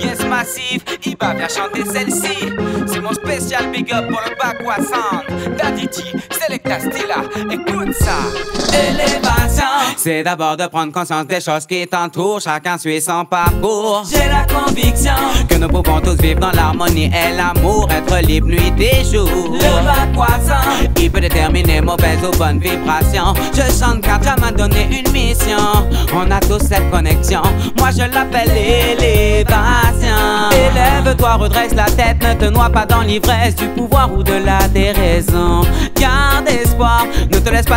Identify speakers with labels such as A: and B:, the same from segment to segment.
A: Yes Massive, il va bien chanter celle-ci. C'est mon spécial big up pour le Bakwa Sound. Daddy Selecta Stila, écoute ça. Élévation. C'est d'abord de prendre conscience des choses qui t'entourent. Chacun suit son parcours.
B: J'ai la conviction
A: que nous pouvons tous vivre dans l'harmonie et l'amour, être libre nuit et jour.
B: Le Bakwa Sound,
A: il peut déterminer mauvaise ou bonne vibration. Je chante car Dieu m'a donné une mission. On a tous cette connexion. Moi je l'appelle l'élévation. Redresse la tête, ne te noie pas dans l'ivresse du pouvoir ou de la déraison.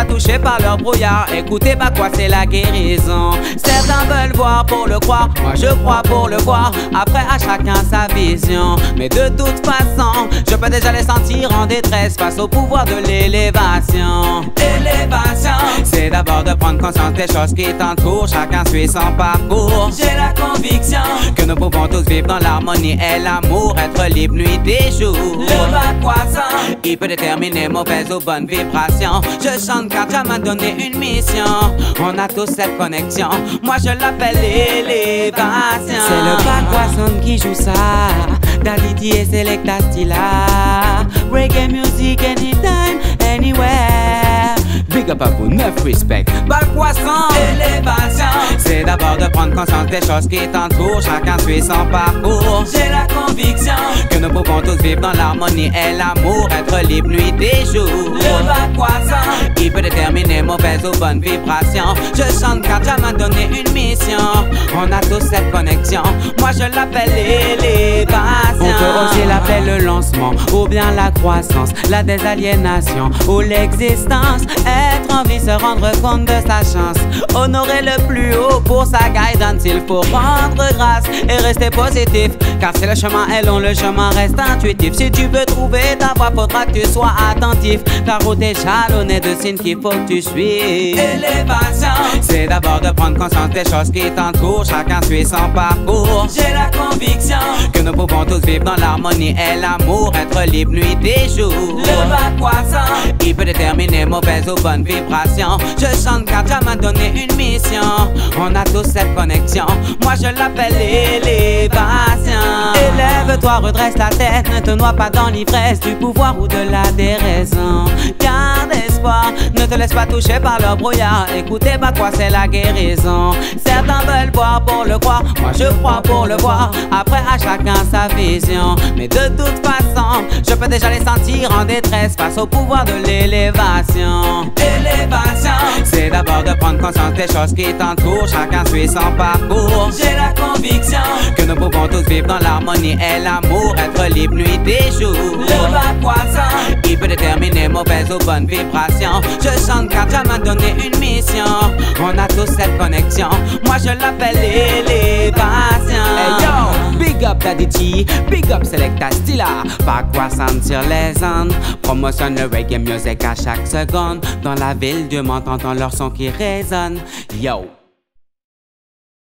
A: Pas toucher par leur brouillard. Écoutez pas quoi, c'est la guérison. Certains veulent voir pour le croire, moi je crois pour le voir. Après à chacun sa vision. Mais de toute façon, je peux déjà les sentir en détresse face au pouvoir de l'élévation.
B: Élévation,
A: c'est d'abord de prendre conscience des choses qui t'entourent. Chacun suit son parcours.
B: J'ai la conviction
A: que nous pouvons tous vivre dans l'harmonie et l'amour, être libre nuit et jour.
B: Le Bakwa Sound,
A: il peut déterminer mauvaise ou bonne vibration. Je chante car Dieu m'a donné une mission. On a tous cette connexion. Moi je l'appelle l'élévation. C'est le Bakwa Sound qui joue ça. Daddy et Selecta Stila. Reggae music anytime, anywhere. Big up à vous, neuf respect. Sound.
B: élévation,
A: C'est d'abord de prendre conscience des choses qui t'entourent. Chacun suit son parcours.
B: j'ai la conviction
A: Que nous pouvons tous vivre dans l'harmonie et l'amour, être libre nuit et jour. Déterminer mauvaise ou bonne vibration. Je chante car Dieu m'a donné une mission. On a tous cette connexion. Moi je l'appelle l'élévation. On peut aussi l'appeler le lancement, ou bien la croissance, la désaliénation, ou l'existence. Être en vie, se rendre compte de sa chance. Honorer le plus haut pour sa guidance. Il faut rendre grâce et rester positif. Car c'est le chemin est long, le chemin reste intuitif. Si tu veux trouver ta voie, faudra que tu sois attentif. Ta route est jalonnée de signes qu'il faut que tu suis.
B: élévation,
A: C'est d'abord de prendre conscience des choses qui t'entourent. Chacun suit son parcours.
B: j'ai la conviction
A: Que nous pouvons tous vivre dans l'harmonie et l'amour, être libre nuit et jour.
B: Le Bakwa Sound,
A: Il peut déterminer mauvaise ou bonne vibration. Je chante car Dieu m'a donné une mission. On a tous cette connexion. Moi je l'appelle l'élévation. Élève-toi, redresse la tête. Ne te noie pas dans l'ivresse du pouvoir ou de la déraison. Garde espoir, ne te laisse pas toucher par leur brouillard. Écoutez pas quoi, c'est la guérison. Certains pour le croire. Moi je crois pour le voir. Après à chacun sa vision. Mais de toute façon, je peux déjà les sentir en détresse face au pouvoir de l'élévation.
B: élévation,
A: C'est d'abord de prendre conscience des choses qui t'entourent. Chacun suit son parcours.
B: j'ai la conviction
A: Que nous pouvons tous vivre dans l'harmonie et l'amour, être libre nuit et jour.
B: Le Bakwa Sound,
A: Il peut déterminer mauvaise ou bonne vibration. Je chante car Dieu m'a donné une. On a tous cette connexion. Moi je l'appelle l'élévation. Hey yo, big up Daddy G, big up Selecta Stila. Pas quoi sentir sur les ondes. Promotionne le reggae music à chaque seconde. Dans la ville, Dieu m'entend dans leur son qui résonne. Yo.